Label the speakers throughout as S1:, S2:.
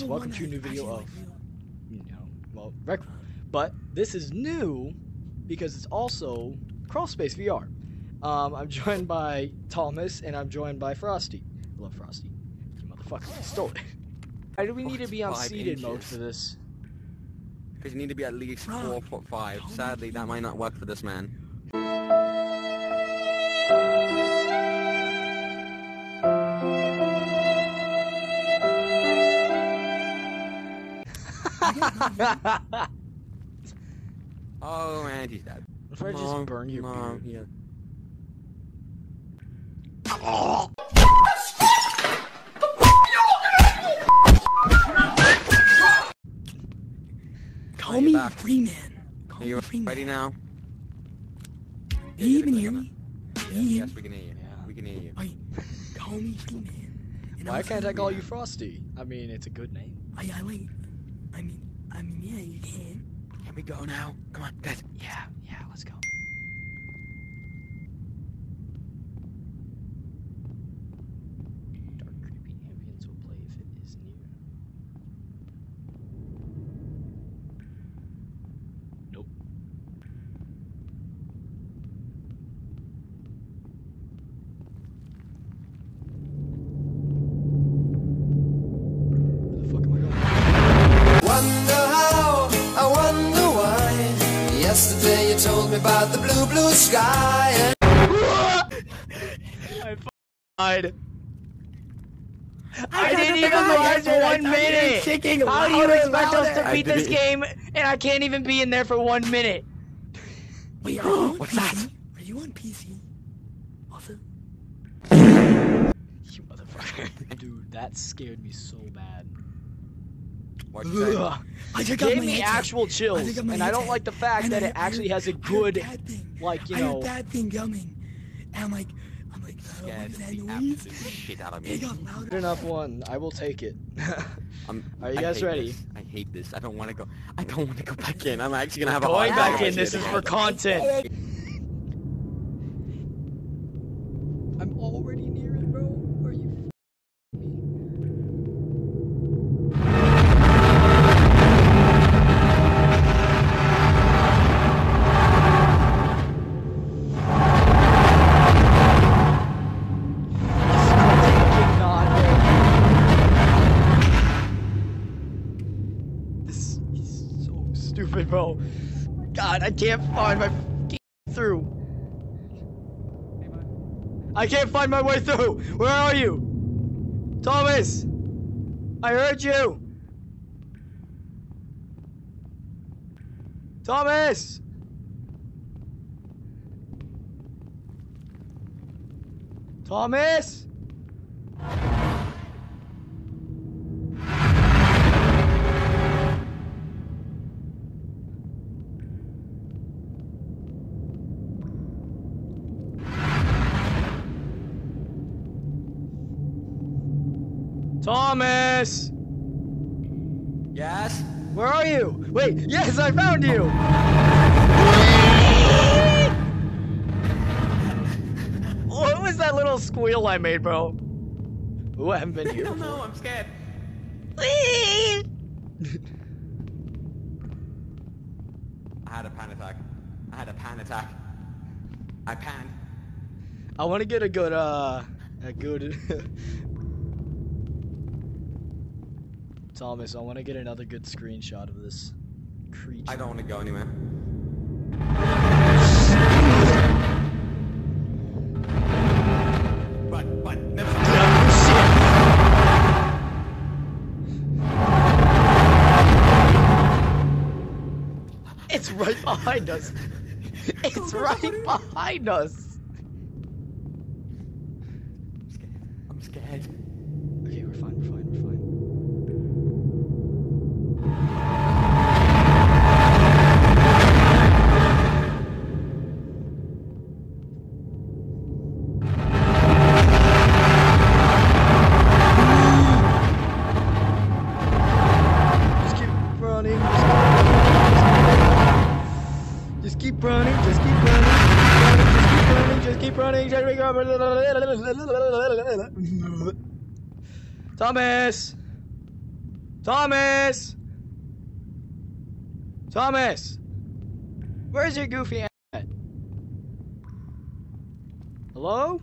S1: guys, welcome to a new video of, you know, well, rec but this is new because it's also Crawlspace VR. Um, I'm joined by Thomas and I'm joined by Frosty. I love Frosty. You motherfucker, I stole it. Why do we need to be on
S2: Five
S1: seated mode for this?
S2: Because you need to be at least four foot five. Sadly, that might not work for this man. Oh, and he's dead.
S1: If I just
S2: Mom,
S1: burn your
S2: Mom,
S1: beard.
S2: yeah.
S3: Call
S2: you're
S3: me
S2: back.
S3: Freeman. Call
S2: Are
S3: me
S2: you
S3: Freeman.
S2: ready now?
S3: Can you even hear me? Can
S2: Yes, we can hear you.
S1: Yeah.
S2: We can hear you.
S3: Alright, call me Freeman.
S1: Why
S3: I'll
S1: can't I call you Frosty? I mean, it's a good name.
S3: I, I like. I mean, I mean, yeah, you can.
S2: Can we go now? Come on, guys.
S1: Yeah, yeah, let's go.
S4: Told me about the blue, blue sky.
S1: I f- died. I didn't even last one minute. How do you expect us to beat this game and I can't even be in there for one minute?
S3: Wait, are you
S2: What's
S3: PC?
S2: that?
S3: Are you on PC? Also,
S1: You motherfucker. Dude, that scared me so bad.
S2: What'd you say?
S3: I took
S1: Gave
S3: off my
S1: me actual
S3: I
S1: chills,
S3: took off my
S1: and I don't
S3: headset,
S1: like the fact
S3: and
S1: that
S3: I-
S1: it actually
S3: I
S1: has a good,
S3: heard that thing.
S1: like, you
S3: I
S1: know.
S3: heard that thing coming, and I'm like, I'm like, uh, what
S2: Scared
S3: is that
S2: the shit out of me.
S1: Good enough one. I will take it.
S2: I'm,
S1: Are you
S2: I
S1: guys
S2: hate
S1: ready?
S2: this. I hate this. I don't want to go. I don't want to go back in. I'm actually gonna have a
S1: Going back in, this is for content. I'm already near it, bro. Are you bro. God, I can't find my through. I can't find my way through. Where are you? Thomas! I heard you! Thomas! Thomas! Thomas!
S2: Yes.
S1: Where are you? Wait, yes, I found you! what was that little squeal I made, bro? Ooh, I haven't been here.
S2: I don't know. I'm scared. I had a pan attack. I had a pan attack. I panned.
S1: I want to get a good, uh, a good. Thomas, I want to get another good screenshot of this creature.
S2: I don't want to go anywhere. But, but, never.
S1: It's right behind us. It's right behind us.
S2: I'm scared.
S1: I'm scared. Thomas. Thomas! Thomas! Where's your goofy at? Hello?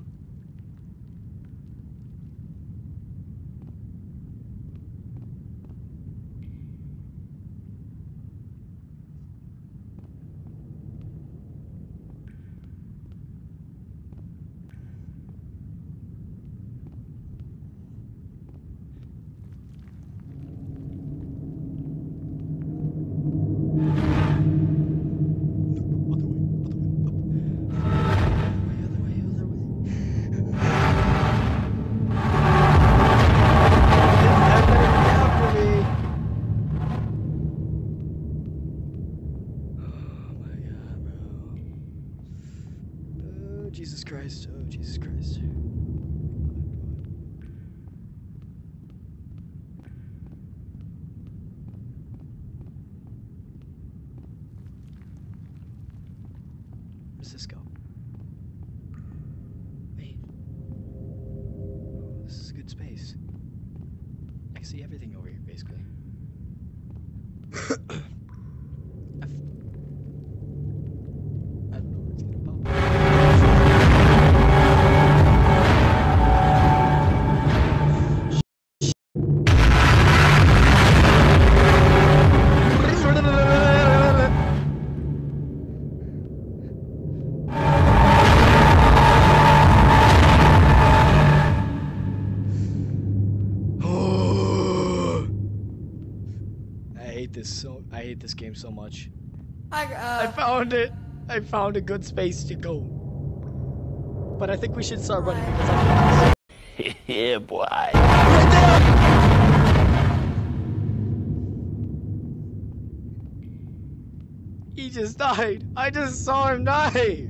S1: Jesus Christ. Oh, Jesus Christ. Where's this go? Wait. This is a good space. I can see everything over here, basically. This so I hate this game so much.
S2: I,
S1: I
S2: uh,
S1: found it. I found a good space to go. But I think we should start running because I
S3: Yeah, boy.
S1: He just died. I just saw him die.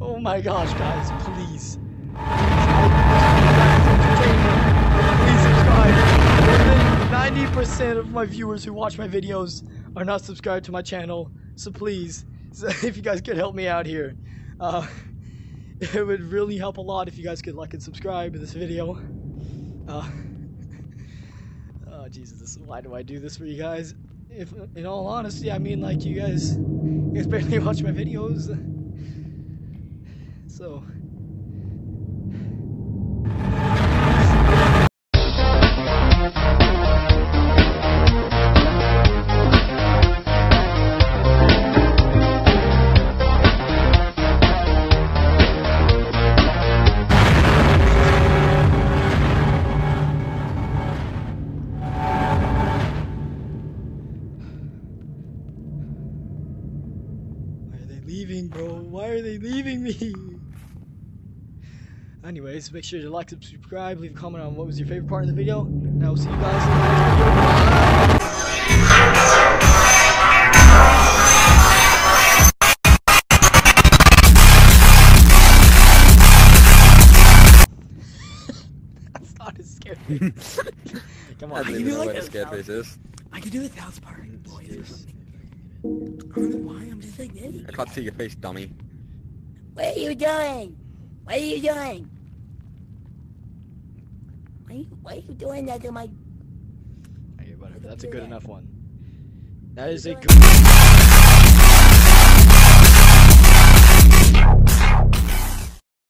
S1: Oh my gosh, guys, please. Please of my viewers who watch my videos are not subscribed to my channel, so please, if you guys could help me out here, uh, it would really help a lot if you guys could like and subscribe to this video. Uh, oh Jesus, why do I do this for you guys? If, in all honesty, I mean, like you guys, you guys barely watch my videos, so. Leaving, bro? Why are they leaving me? Anyways, make sure to like, subscribe, leave a comment on what was your favorite part of the video, and I will see you guys in the next video. That's not a scary. Come
S2: I
S1: on.
S2: don't
S3: you
S2: even
S3: like
S2: a
S3: that
S2: scared
S3: sound?
S2: face is.
S3: I can do a South Park voice or something. I why, I'm just like this.
S2: I can't see your face, dummy.
S3: What are you doing? What are you doing? Why are you, why are you doing that to my...
S1: Whatever, that's a good
S3: that.
S1: enough one. That is a good...